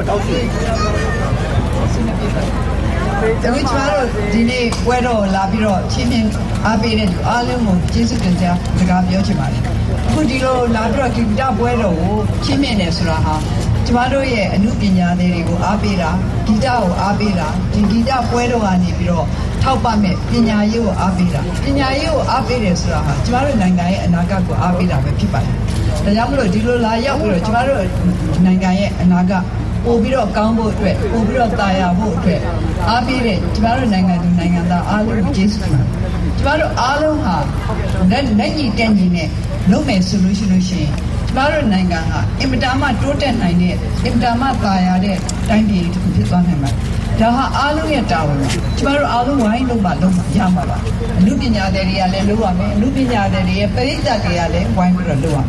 တော့တောက်ရှိကျွန်တော်တို့ဒီနေ့ပွဲတော်လာပြီးတော့ချင်းချင်းအားပေးတဲ့အားလုံးကိုကျေးဇူးတင်ကြားစကားပြောချင်ပါတယ်။အခုဒီလိုလာပြီးတော့ဂီတပွဲတော်ကိုချင်းမြင်တယ်ဆိုတာဟာကျမတို့ရဲ့အမှုပညာရှင်တွေကိုအားပေးတာဂီတကိုအားပေးတာဒီဂီတပွဲတော်ကနေပြီးတော့ထောက်ပံ့မဲ့ပညာရေးကိုအားပေးတာပညာရေးကိုအားပေးတယ်ဆိုတာဟာကျမတို့နိုင်ငံရဲ့အနာဂတ်ကိုအားပေးတာပဲဖြစ်ပါတယ်။ဒါကြောင့်မလို့ဒီလိုလာရောက်ပြီးတော့ကျမတို့နိုင်ငံရဲ့အနာဂတ် ပို့ပြီးတော့ကောင်းဖို့အတွက်ပို့ပြီးတော့တာယာဖို့အတွက်အားပေးတဲ့ကျမတို့နိုင်ငံသူနိုင်ငံသားအားလုံးကိုကျေးဇူးတင်ပါတယ်ကျမတို့အားလုံးဟာလက်လက်ညီတန်းညီနဲ့လုပ်မယ်ဆိုလို့ရှိလို့ရှိရင်ကျမတို့နိုင်ငံဟာအင်မတန်မှတိုးတက်နိုင်တဲ့အင်မတန်မှတာယာတဲ့တိုင်းပြည်တစ်ခုဖြစ်သွားနိုင်ပါတယ်ဒါဟာအားလုံးရဲ့တာဝန်ပါကျမတို့အားလုံးဝိုင်းလုပ်မှလုပ်မှရမှာပါအမှုပညာတွေတွေကလည်းလုပ်ရမယ်အမှုပညာတွေရဲ့ပရိသတ်တွေကလည်းဝိုင်းပြီးတော့လုပ်ရမယ်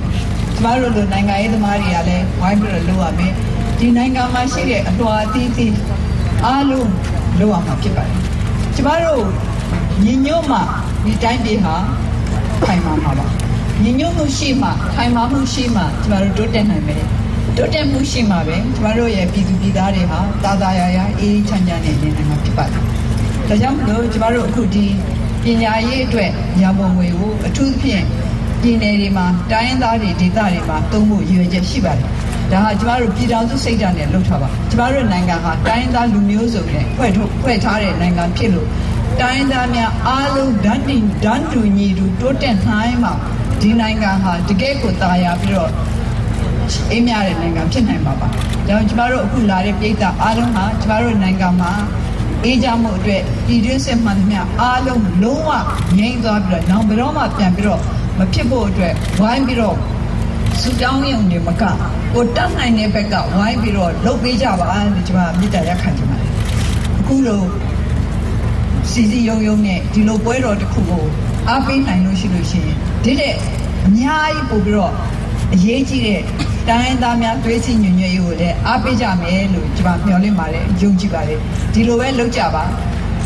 ကျမတို့လိုနိုင်ငံရေးသမားတွေကလည်းဝိုင်းပြီးတော့လုပ်ရမယ် ဒီနိုင်ငံမှာရှိတဲ့အလွှာအသီးသီးအားလုံးလုပ်ရမှာဖြစ်ပါတယ်ကျမတို့ညီညွတ်မှဒီတိုင်းပြည်ဟာခိုင်မာမှာပါညီညွတ်မှုရှိမှခိုင်မာမှုရှိမှကျမတို့တိုးတက်နိုင်မယ်တိုးတက်မှုရှိမှပဲကျမတို့ရဲ့ပြည်သူပြည်သားတွေဟာတာတာယာယာအေးချမ်းချမ်းနဲ့နေနိုင်မှာဖြစ်ပါတယ်ဒါကြောင့်မလို့ကျမတို့အခုဒီပညာရေးအတွက်ရန်ပုံငွေကိုအထူးသဖြင့် ပြည်နယ်တွေမှာတိုင်းရင်းသားတွေဒေသတွေမှာသုံးဖို့ရည်ရွယ်ချက်ရှိပါတယ်ဒါဟာကျမတို့ပြည်တော်စုစိတ်ဓာတ်နဲ့လုပ်ထားပါကျမတို့နိုင်ငံဟာတိုင်းရင်းသားလူမျိုးစုနဲ့ဖွဲ့ထုတ်ဖွဲ့ထားတဲ့နိုင်ငံဖြစ်လို့တိုင်းရင်းသားများအားလုံးဓာတ်တင်ဓာတ်တူညီတူတိုးတက်နိုင်မှဒီနိုင်ငံဟာတကယ့်ကိုတာယာပြီးတော့အေးမြတဲ့နိုင်ငံဖြစ်နိုင်ပါပါ။ဒါကြောင့်ကျမတို့အခုလာတဲ့ပြည်သားအားလုံးဟာကျမတို့နိုင်ငံမှာအေးကြမှုအတွက်ပြည်တွင်းစစ်မှန်သမျှအားလုံးလုံးဝငြိမ်းသွားပြီးတော့နောက်ဘယ်တော့မှပြန်ပြီးတော့ မဖြစ်ဖို့အတွက်ဝိုင်းပြီးတော့စူတောင်းရုံနဲ့မကကိုတတ်နိုင်တဲ့ဘက်ကဝိုင်းပြီးတော့လုပ်ပေးကြပါလို့ကျွန်မမြစ်တာရက်ခံချင်ပါတယ်အခုလိုစီစီယုံယုံနဲ့ဒီလိုပွဲတော်တစ်ခုကိုအားပေးနိုင်လို့ရှိလို့ရှိရင်ဒီတဲ့အများကြီးပို့ပြီးတော့အရေးကြီးတဲ့တိုင်းရင်းသားများတွေးစီညွညွရေးကိုလည်းအားပေးကြမယ်လို့ကျွန်မမျှော်လင့်ပါတယ်ယုံကြည်ပါတယ်ဒီလိုပဲလုပ်ကြပါ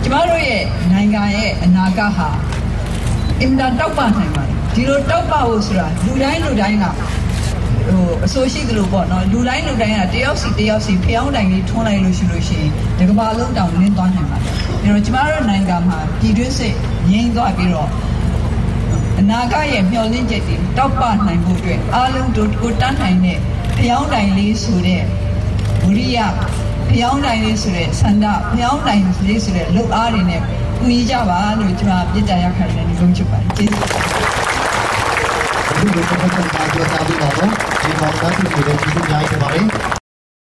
ကျမတို့ရဲ့နိုင်ငံရဲ့အနာဂတ်ဟာအင်တာတောက်ပနိုင်ပါတယ် ဒီလိုတောက်ပဖို့ဆိုတာလူတိုင်းလူတိုင်းကဟိုအဆိုရှိသလိုပေါ့နော်လူတိုင်းလူတိုင်းကတယောက်စီတယောက်စီဖျောင်းတိုင်လေးထွန်းလိုက်လို့ရှိလို့ရှိရင်ဒီကမ္ဘာလုံးတောင်လင်းသွားနိုင်ပါတယ်အဲတော့ကျမတို့နိုင်ငံမှာပြည်တွင်းစစ်ငြိမ်းသွားပြီးတော့အနာဂတ်ရဲ့မျှော်လင့်ချက်တွေတောက်ပနိုင်ဖို့အတွက်အားလုံးတို့ကိုတန်းနိုင်တဲ့ဖျောင်းတိုင်လေးဆိုတဲ့ဝိရိယဖျောင်းတိုင်လေးဆိုတဲ့ဆန္ဒဖျောင်းတိုင်လေးဆိုတဲ့လုပ်အားတွေနဲ့ကူညီကြပါလို့ကျွန်မပြစ်တာရခိုင်တဲ့ဒီကုန်းချပါတယ်ကျေးဇူး ပါအခုလိုပတ်သက်တာပြောသားပြီးတော့ဒီမှာသားသူတွေကျေးဇူးများတင်ပါတယ်